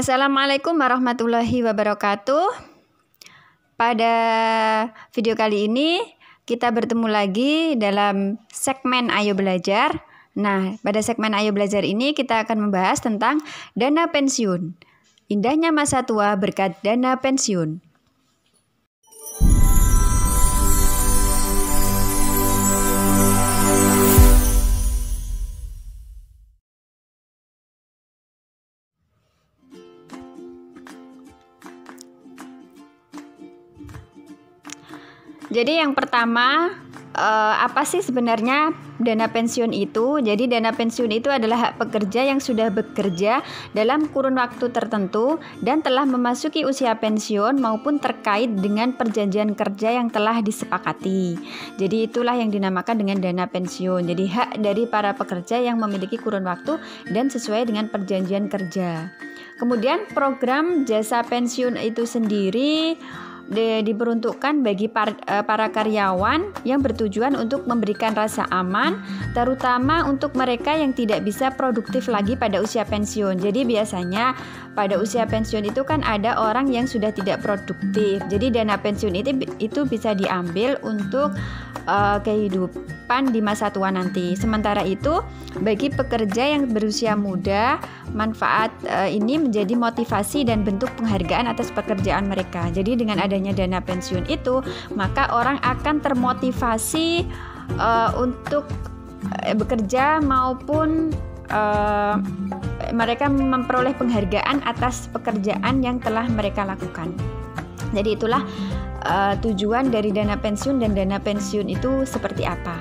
Assalamualaikum warahmatullahi wabarakatuh. Pada video kali ini kita bertemu lagi dalam segmen Ayo Belajar. Nah, pada segmen Ayo Belajar ini kita akan membahas tentang dana pensiun. Indahnya masa tua berkat dana pensiun. Jadi yang pertama uh, apa sih sebenarnya dana pensiun itu? Jadi dana pensiun itu adalah hak pekerja yang sudah bekerja dalam kurun waktu tertentu dan telah memasuki usia pensiun maupun terkait dengan perjanjian kerja yang telah disepakati. Jadi itulah yang dinamakan dengan dana pensiun. Jadi hak dari para pekerja yang memiliki kurun waktu dan sesuai dengan perjanjian kerja. Kemudian program jasa pensiun itu sendiri di, diperuntukkan bagi par, uh, para karyawan yang bertujuan untuk memberikan rasa aman, terutama untuk mereka yang tidak bisa produktif lagi pada usia pensiun. Jadi biasanya pada usia pensiun itu kan ada orang yang sudah tidak produktif. Jadi dana pensiun itu itu bisa diambil untuk uh, kehidupan di masa tua nanti. Sementara itu, bagi pekerja yang berusia muda, manfaat uh, ini menjadi motivasi dan bentuk penghargaan atas pekerjaan mereka. Jadi dengan adanya dana pensiun itu, maka orang akan termotivasi uh, untuk uh, bekerja maupun uh, mereka memperoleh penghargaan atas pekerjaan yang telah mereka lakukan. Jadi itulah uh, tujuan dari dana pensiun dan dana pensiun itu seperti apa.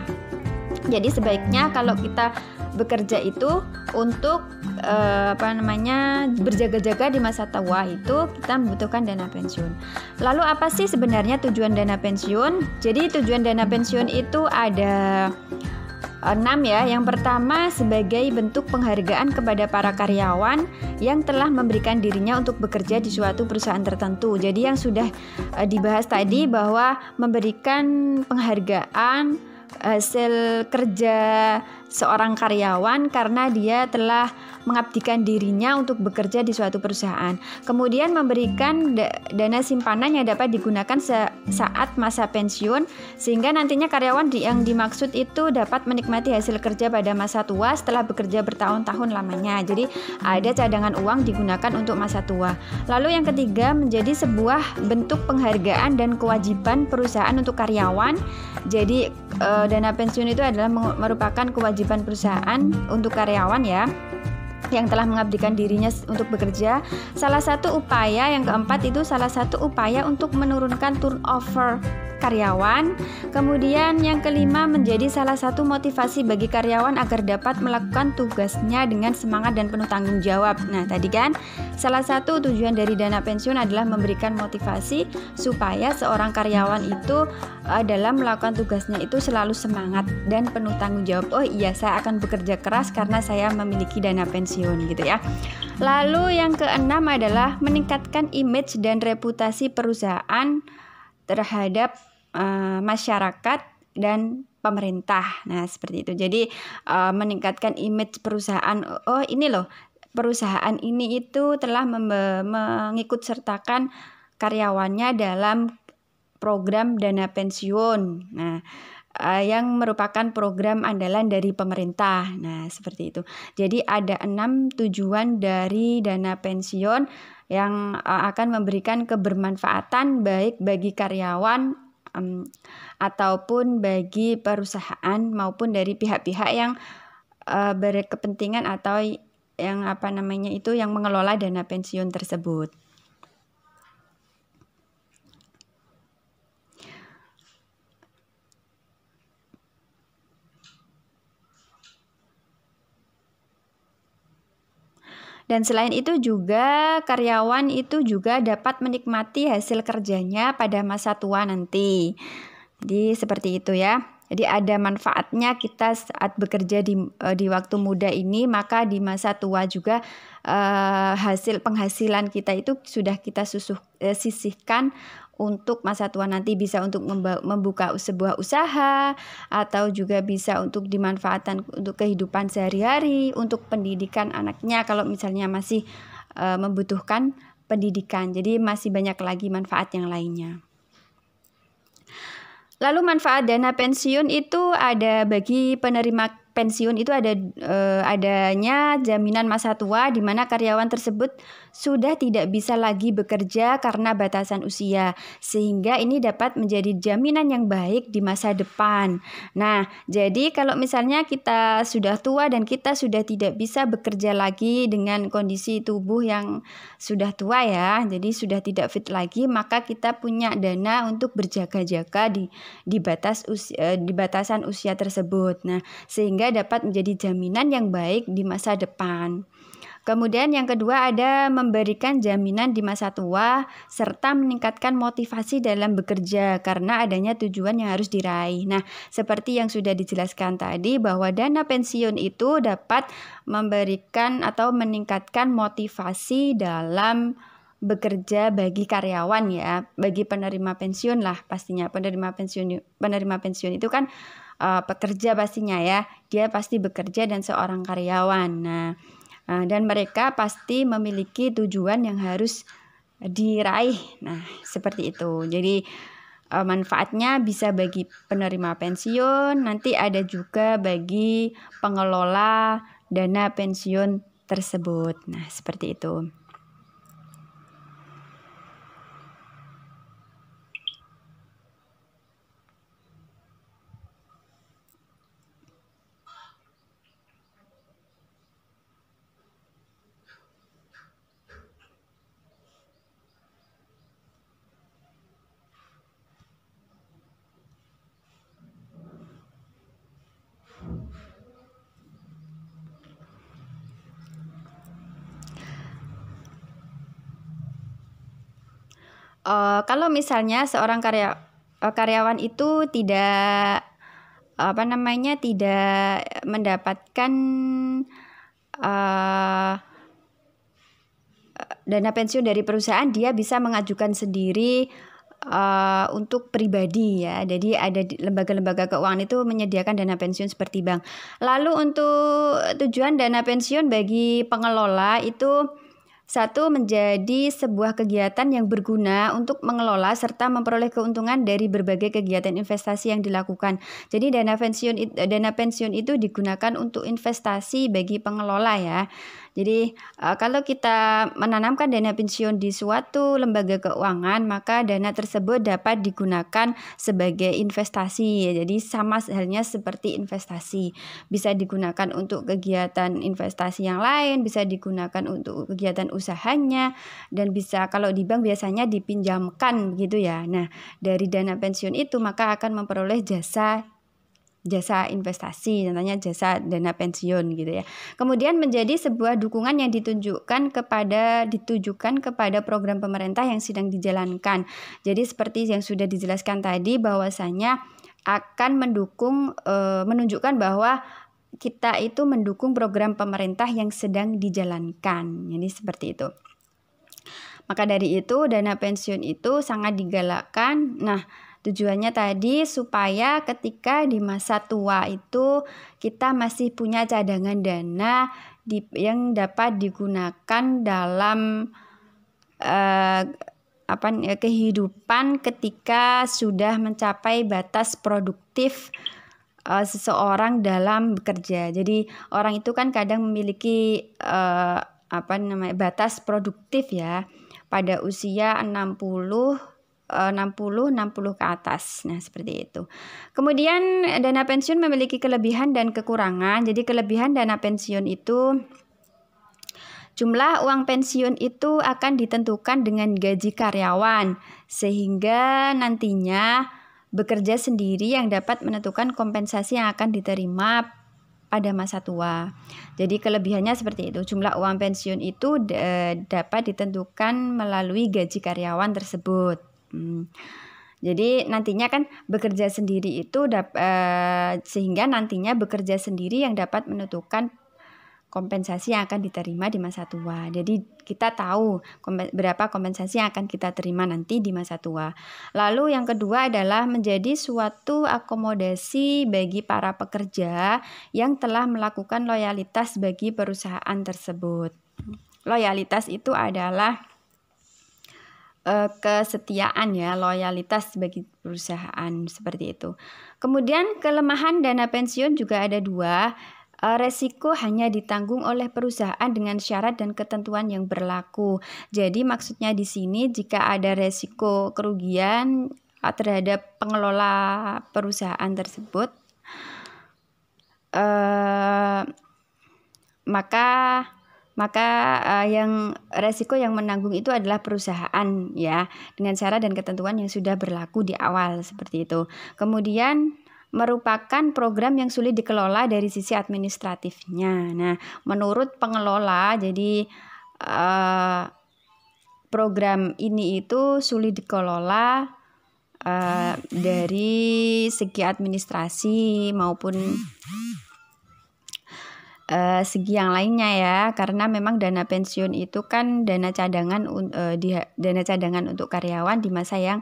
Jadi sebaiknya kalau kita bekerja itu untuk uh, apa namanya berjaga-jaga di masa tua itu kita membutuhkan dana pensiun. Lalu apa sih sebenarnya tujuan dana pensiun? Jadi tujuan dana pensiun itu ada Enam ya, yang pertama sebagai bentuk penghargaan kepada para karyawan yang telah memberikan dirinya untuk bekerja di suatu perusahaan tertentu. Jadi yang sudah uh, dibahas tadi bahwa memberikan penghargaan hasil kerja seorang karyawan karena dia telah mengabdikan dirinya untuk bekerja di suatu perusahaan. Kemudian memberikan dana simpanan yang dapat digunakan saat masa pensiun sehingga nantinya karyawan yang dimaksud itu dapat menikmati hasil kerja pada masa tua setelah bekerja bertahun-tahun lamanya. Jadi ada cadangan uang digunakan untuk masa tua. Lalu yang ketiga menjadi sebuah bentuk penghargaan dan kewajiban perusahaan untuk karyawan. Jadi eh, dana pensiun itu adalah merupakan kewajiban kewajiban perusahaan untuk karyawan ya yang telah mengabdikan dirinya untuk bekerja. Salah satu upaya yang keempat itu salah satu upaya untuk menurunkan turnover karyawan. Kemudian yang kelima menjadi salah satu motivasi bagi karyawan agar dapat melakukan tugasnya dengan semangat dan penuh tanggung jawab. Nah, tadi kan salah satu tujuan dari dana pensiun adalah memberikan motivasi supaya seorang karyawan itu uh, dalam melakukan tugasnya itu selalu semangat dan penuh tanggung jawab. Oh iya, saya akan bekerja keras karena saya memiliki dana pensiun gitu ya. Lalu yang keenam adalah meningkatkan image dan reputasi perusahaan terhadap uh, masyarakat dan pemerintah. Nah, seperti itu. Jadi uh, meningkatkan image perusahaan. Oh, ini loh, perusahaan ini itu telah mengikut sertakan karyawannya dalam program dana pensiun. Nah, uh, yang merupakan program andalan dari pemerintah. Nah, seperti itu. Jadi ada enam tujuan dari dana pensiun yang uh, akan memberikan kebermanfaatan baik bagi karyawan um, ataupun bagi perusahaan maupun dari pihak-pihak yang uh, berkepentingan atau yang apa namanya itu yang mengelola dana pensiun tersebut. Dan selain itu juga karyawan itu juga dapat menikmati hasil kerjanya pada masa tua nanti. Jadi seperti itu ya. Jadi ada manfaatnya kita saat bekerja di eh, di waktu muda ini, maka di masa tua juga uh, hasil penghasilan kita itu sudah kita susuh uh, sisihkan untuk masa tua nanti bisa untuk membuka sebuah usaha atau juga bisa untuk dimanfaatkan untuk kehidupan sehari-hari, untuk pendidikan anaknya kalau misalnya masih uh, membutuhkan pendidikan. Jadi masih banyak lagi manfaat yang lainnya. Lalu manfaat dana pensiun itu ada bagi penerima pensiun itu ada uh, adanya jaminan masa tua di mana karyawan tersebut sudah tidak bisa lagi bekerja karena batasan usia sehingga ini dapat menjadi jaminan yang baik di masa depan. Nah, jadi kalau misalnya kita sudah tua dan kita sudah tidak bisa bekerja lagi dengan kondisi tubuh yang sudah tua ya, jadi sudah tidak fit lagi, maka kita punya dana untuk berjaga-jaga di di batas usia, di batasan usia tersebut. Nah, sehingga dapat menjadi jaminan yang baik di masa depan. Kemudian yang kedua ada memberikan jaminan di masa tua serta meningkatkan motivasi dalam bekerja karena adanya tujuan yang harus diraih. Nah, seperti yang sudah dijelaskan tadi bahwa dana pensiun itu dapat memberikan atau meningkatkan motivasi dalam bekerja bagi karyawan ya, bagi penerima pensiun lah pastinya. Penerima pensiun penerima pensiun itu kan uh, pekerja pastinya ya. Dia pasti bekerja dan seorang karyawan. Nah, uh, dan mereka pasti memiliki tujuan yang harus diraih. Nah, seperti itu. Jadi uh, manfaatnya bisa bagi penerima pensiun, nanti ada juga bagi pengelola dana pensiun tersebut. Nah, seperti itu. Uh, kalau misalnya seorang karya uh, karyawan itu tidak apa namanya tidak mendapatkan uh, dana pensiun dari perusahaan dia bisa mengajukan sendiri uh, untuk pribadi ya. Jadi ada lembaga-lembaga keuangan itu menyediakan dana pensiun seperti bank. Lalu untuk tujuan dana pensiun bagi pengelola itu satu, menjadi sebuah kegiatan yang berguna untuk mengelola serta memperoleh keuntungan dari berbagai kegiatan investasi yang dilakukan. Jadi dana pensiun dana pensiun itu digunakan untuk investasi bagi pengelola ya. Jadi uh, kalau kita menanamkan dana pensiun di suatu lembaga keuangan, maka dana tersebut dapat digunakan sebagai investasi. Jadi sama halnya seperti investasi. Bisa digunakan untuk kegiatan investasi yang lain, bisa digunakan untuk kegiatan usahanya dan bisa kalau di bank biasanya dipinjamkan gitu ya. Nah, dari dana pensiun itu maka akan memperoleh jasa jasa investasi, contohnya jasa dana pensiun gitu ya. Kemudian menjadi sebuah dukungan yang ditunjukkan kepada ditujukan kepada program pemerintah yang sedang dijalankan. Jadi seperti yang sudah dijelaskan tadi bahwasanya akan mendukung e, menunjukkan bahwa kita itu mendukung program pemerintah yang sedang dijalankan. Jadi seperti itu. Maka dari itu dana pensiun itu sangat digalakkan. Nah, Tujuannya tadi supaya ketika di masa tua itu kita masih punya cadangan dana di, yang dapat digunakan dalam uh, apa kehidupan ketika sudah mencapai batas produktif uh, seseorang dalam bekerja. Jadi orang itu kan kadang memiliki uh, apa namanya batas produktif ya pada usia 60 60 60 ke atas. Nah, seperti itu. Kemudian dana pensiun memiliki kelebihan dan kekurangan. Jadi kelebihan dana pensiun itu jumlah uang pensiun itu akan ditentukan dengan gaji karyawan sehingga nantinya bekerja sendiri yang dapat menentukan kompensasi yang akan diterima pada masa tua. Jadi kelebihannya seperti itu. Jumlah uang pensiun itu dapat ditentukan melalui gaji karyawan tersebut. Hmm. Jadi nantinya kan bekerja sendiri itu dap, uh, sehingga nantinya bekerja sendiri yang dapat menentukan kompensasi yang akan diterima di masa tua. Jadi kita tahu kompen, berapa kompensasi yang akan kita terima nanti di masa tua. Lalu yang kedua adalah menjadi suatu akomodasi bagi para pekerja yang telah melakukan loyalitas bagi perusahaan tersebut. loyalitas itu adalah uh, kesetiaan ya, loyalitas bagi perusahaan seperti itu. Kemudian kelemahan dana pensiun juga ada dua. Uh, resiko hanya ditanggung oleh perusahaan dengan syarat dan ketentuan yang berlaku. Jadi maksudnya di sini jika ada resiko kerugian uh, terhadap pengelola perusahaan tersebut, uh, maka maka uh, yang resiko yang menanggung itu adalah perusahaan ya dengan syarat dan ketentuan yang sudah berlaku di awal seperti itu. Kemudian merupakan program yang sulit dikelola dari sisi administratifnya. Nah, menurut pengelola jadi uh, program ini itu sulit dikelola uh, dari segi administrasi maupun uh, segi yang lainnya ya karena memang dana pensiun itu kan dana cadangan uh, di dana cadangan untuk karyawan di masa yang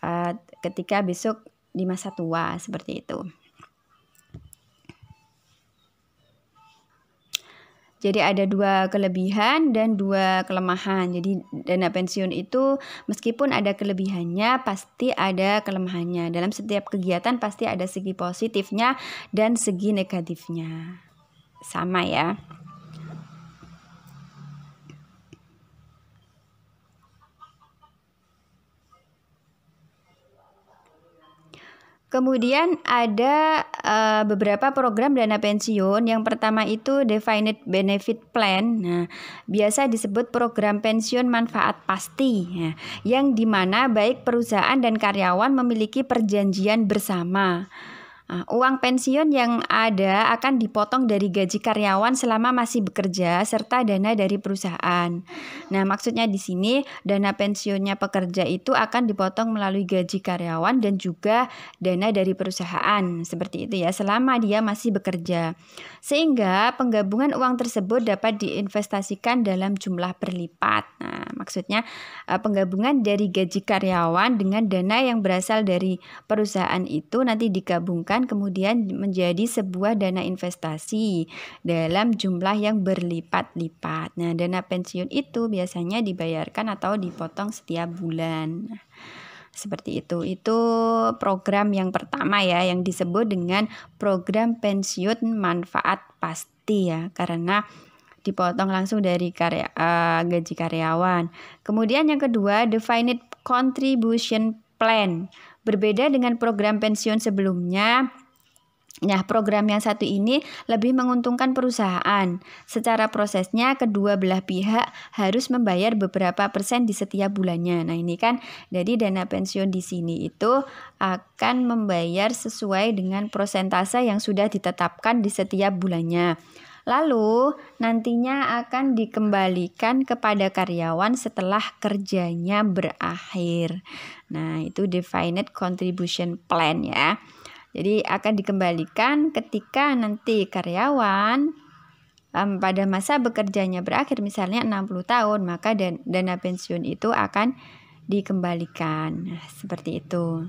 uh, ketika besok di masa tua seperti itu. Jadi ada dua kelebihan dan dua kelemahan. Jadi dana pensiun itu meskipun ada kelebihannya pasti ada kelemahannya. Dalam setiap kegiatan pasti ada segi positifnya dan segi negatifnya sama ya. Kemudian ada uh, beberapa program dana pensiun. Yang pertama itu defined benefit plan. Nah, biasa disebut program pensiun manfaat pasti. Nah, yang di mana baik perusahaan dan karyawan memiliki perjanjian bersama. Nah, uang pensiun yang ada akan dipotong dari gaji karyawan selama masih bekerja serta dana dari perusahaan. Nah, maksudnya di sini dana pensiunnya pekerja itu akan dipotong melalui gaji karyawan dan juga dana dari perusahaan. Seperti itu ya, selama dia masih bekerja. Sehingga penggabungan uang tersebut dapat diinvestasikan dalam jumlah berlipat. Nah, maksudnya eh, penggabungan dari gaji karyawan dengan dana yang berasal dari perusahaan itu nanti digabungkan kemudian menjadi sebuah dana investasi dalam jumlah yang berlipat-lipat. Nah, dana pensiun itu biasanya dibayarkan atau dipotong setiap bulan. Seperti itu. Itu program yang pertama ya yang disebut dengan program pensiun manfaat pasti ya karena dipotong langsung dari karya uh, gaji karyawan. Kemudian yang kedua, defined contribution plan. Berbeda dengan program pensiun sebelumnya, Nah, program yang satu ini lebih menguntungkan perusahaan. Secara prosesnya, kedua belah pihak harus membayar beberapa persen di setiap bulannya. Nah, ini kan jadi dana pensiun di sini itu akan membayar sesuai dengan prosentase yang sudah ditetapkan di setiap bulannya. Lalu nantinya akan dikembalikan kepada karyawan setelah kerjanya berakhir. Nah, itu defined contribution plan ya. Jadi akan dikembalikan ketika nanti karyawan um, pada masa bekerjanya berakhir misalnya 60 tahun, maka dan, dana pensiun itu akan dikembalikan. Nah, seperti itu.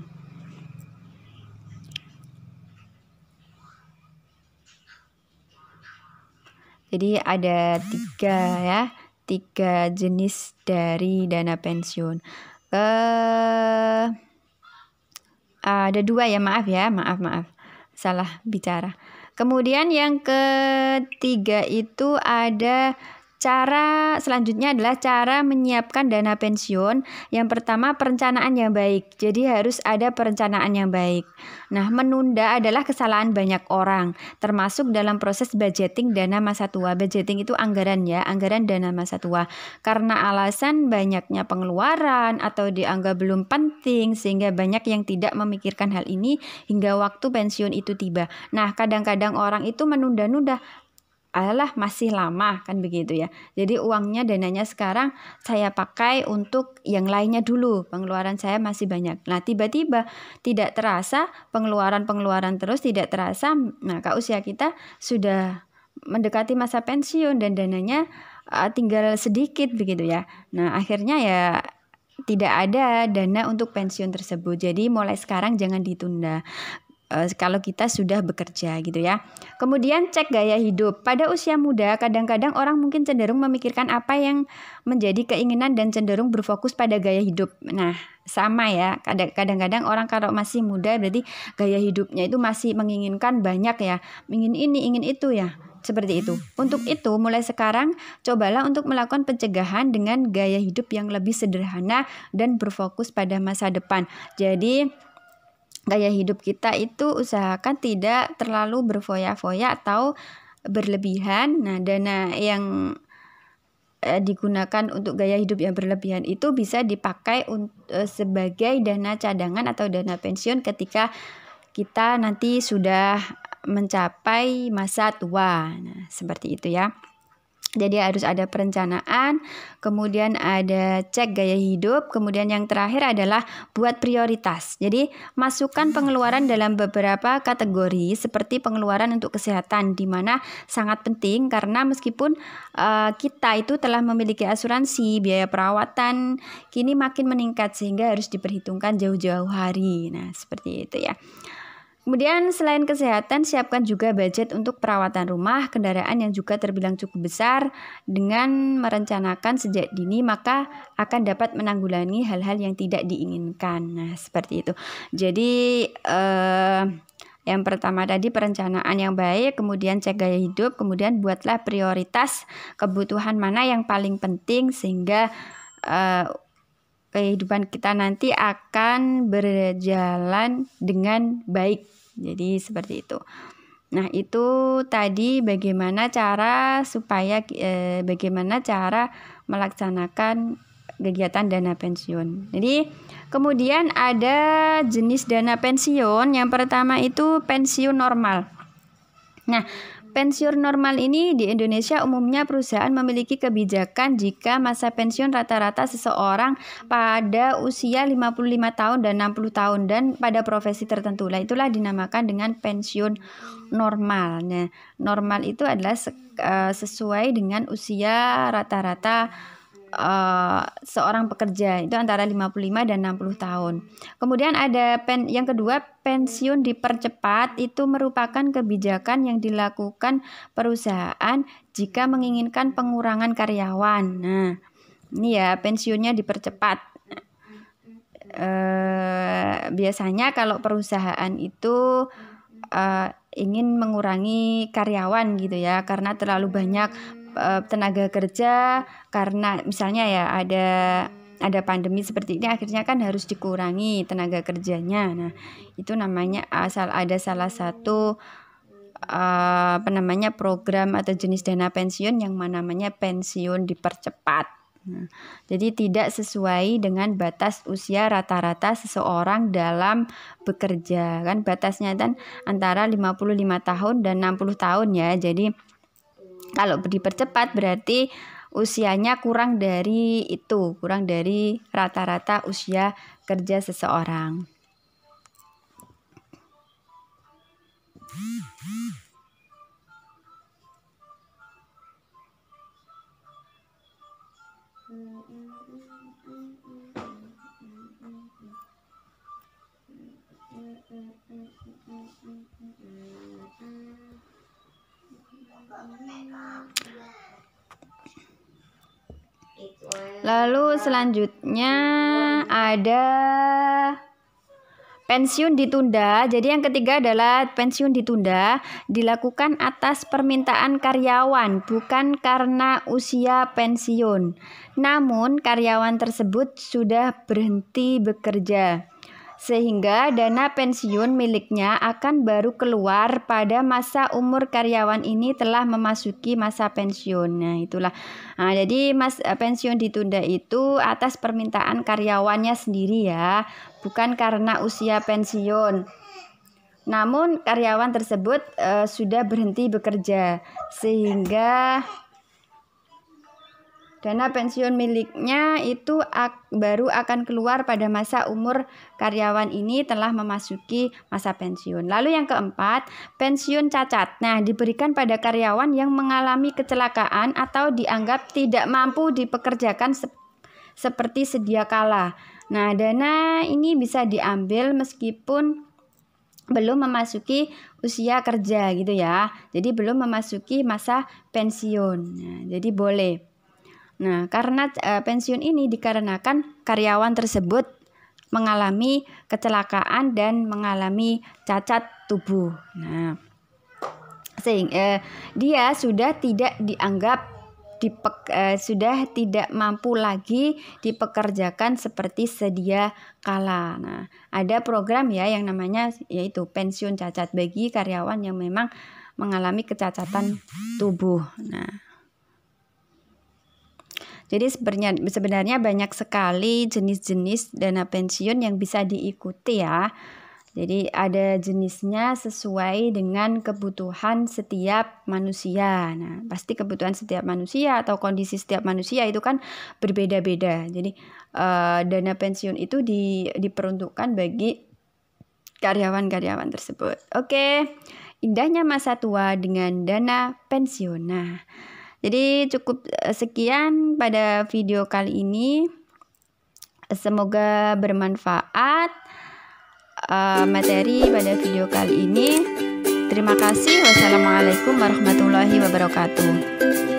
Jadi ada tiga ya, tiga jenis dari dana pensiun. Eh, ada dua ya, maaf ya, maaf maaf, salah bicara. Kemudian yang ketiga itu ada Cara selanjutnya adalah cara menyiapkan dana pensiun. Yang pertama perencanaan yang baik. Jadi harus ada perencanaan yang baik. Nah, menunda adalah kesalahan banyak orang, termasuk dalam proses budgeting dana masa tua. Budgeting itu anggaran ya, anggaran dana masa tua. Karena alasan banyaknya pengeluaran atau dianggap belum penting sehingga banyak yang tidak memikirkan hal ini hingga waktu pensiun itu tiba. Nah, kadang-kadang orang itu menunda-nunda alah masih lama kan begitu ya. Jadi uangnya dananya sekarang saya pakai untuk yang lainnya dulu. Pengeluaran saya masih banyak. Nah, tiba-tiba tidak terasa pengeluaran-pengeluaran terus tidak terasa maka usia kita sudah mendekati masa pensiun dan dananya uh, tinggal sedikit begitu ya. Nah, akhirnya ya tidak ada dana untuk pensiun tersebut. Jadi mulai sekarang jangan ditunda kalau kita sudah bekerja gitu ya. Kemudian cek gaya hidup. Pada usia muda kadang-kadang orang mungkin cenderung memikirkan apa yang menjadi keinginan dan cenderung berfokus pada gaya hidup. Nah, sama ya. Kadang-kadang orang kalau masih muda berarti gaya hidupnya itu masih menginginkan banyak ya. Ingin ini, ingin itu ya seperti itu. Untuk itu, mulai sekarang cobalah untuk melakukan pencegahan dengan gaya hidup yang lebih sederhana dan berfokus pada masa depan. Jadi, gaya hidup kita itu usahakan tidak terlalu berfoya-foya atau berlebihan. Nah, dana yang eh, digunakan untuk gaya hidup yang berlebihan itu bisa dipakai eh, sebagai dana cadangan atau dana pensiun ketika kita nanti sudah mencapai masa tua. Nah, seperti itu ya. Jadi harus ada perencanaan, kemudian ada cek gaya hidup, kemudian yang terakhir adalah buat prioritas. Jadi masukkan pengeluaran dalam beberapa kategori seperti pengeluaran untuk kesehatan di mana sangat penting karena meskipun uh, kita itu telah memiliki asuransi biaya perawatan kini makin meningkat sehingga harus diperhitungkan jauh-jauh hari. Nah, seperti itu ya. Kemudian selain kesehatan, siapkan juga budget untuk perawatan rumah, kendaraan yang juga terbilang cukup besar. Dengan merencanakan sejak dini, maka akan dapat menanggulangi hal-hal yang tidak diinginkan. Nah, seperti itu. Jadi, eh, yang pertama tadi perencanaan yang baik, kemudian cek gaya hidup, kemudian buatlah prioritas kebutuhan mana yang paling penting sehingga eh, kehidupan kita nanti akan berjalan dengan baik jadi seperti itu. Nah, itu tadi bagaimana cara supaya eh, bagaimana cara melaksanakan kegiatan dana pensiun. Jadi, kemudian ada jenis dana pensiun. Yang pertama itu pensiun normal. Nah, Pensiun normal ini di Indonesia umumnya perusahaan memiliki kebijakan jika masa pensiun rata-rata seseorang pada usia 55 tahun dan 60 tahun dan pada profesi tertentu. Lah itulah dinamakan dengan pensiun normal. Nah, normal itu adalah eh, sesuai dengan usia rata-rata uh, seorang pekerja itu antara 55 dan 60 tahun. Kemudian ada pen yang kedua pensiun dipercepat itu merupakan kebijakan yang dilakukan perusahaan jika menginginkan pengurangan karyawan. Nah, ini ya pensiunnya dipercepat. Uh, biasanya kalau perusahaan itu uh, ingin mengurangi karyawan gitu ya karena terlalu banyak uh, tenaga kerja karena misalnya ya ada ada pandemi seperti ini akhirnya kan harus dikurangi tenaga kerjanya. Nah, itu namanya asal ada salah satu uh, apa namanya program atau jenis dana pensiun yang namanya pensiun dipercepat. Nah, jadi tidak sesuai dengan batas usia rata-rata seseorang dalam bekerja kan batasnya kan antara 55 tahun dan 60 tahun ya. Jadi kalau dipercepat berarti usianya kurang dari itu, kurang dari rata-rata usia kerja seseorang. Lalu selanjutnya ada pensiun ditunda. Jadi yang ketiga adalah pensiun ditunda dilakukan atas permintaan karyawan, bukan karena usia pensiun. Namun karyawan tersebut sudah berhenti bekerja sehingga dana pensiun miliknya akan baru keluar pada masa umur karyawan ini telah memasuki masa pensiun. Nah, itulah. Nah, jadi mas eh, pensiun ditunda itu atas permintaan karyawannya sendiri ya, bukan karena usia pensiun. Namun karyawan tersebut uh, sudah berhenti bekerja sehingga Dana pensiun miliknya itu ak baru akan keluar pada masa umur karyawan ini telah memasuki masa pensiun. Lalu yang keempat, pensiun cacat. Nah, diberikan pada karyawan yang mengalami kecelakaan atau dianggap tidak mampu dipekerjakan se seperti sedia kala. Nah, dana ini bisa diambil meskipun belum memasuki usia kerja gitu ya. Jadi belum memasuki masa pensiun. Nah, jadi boleh. Nah, karena e, pensiun ini dikarenakan karyawan tersebut mengalami kecelakaan dan mengalami cacat tubuh. Nah, sehingga e, dia sudah tidak dianggap dipek, eh, sudah tidak mampu lagi dipekerjakan seperti sedia kala. Nah, ada program ya yang namanya yaitu pensiun cacat bagi karyawan yang memang mengalami kecacatan tubuh. Nah, jadi sebenarnya sebenarnya banyak sekali jenis-jenis dana pensiun yang bisa diikuti ya. Jadi ada jenisnya sesuai dengan kebutuhan setiap manusia. Nah, pasti kebutuhan setiap manusia atau kondisi setiap manusia itu kan berbeda-beda. Jadi uh, dana pensiun itu di, diperuntukkan bagi karyawan-karyawan tersebut. Oke, indahnya masa tua dengan dana pensiun. Nah, jadi cukup eh, sekian pada video kali ini. Semoga bermanfaat uh, materi pada video kali ini. Terima kasih. Wassalamualaikum warahmatullahi wabarakatuh.